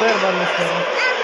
Ver bana sana.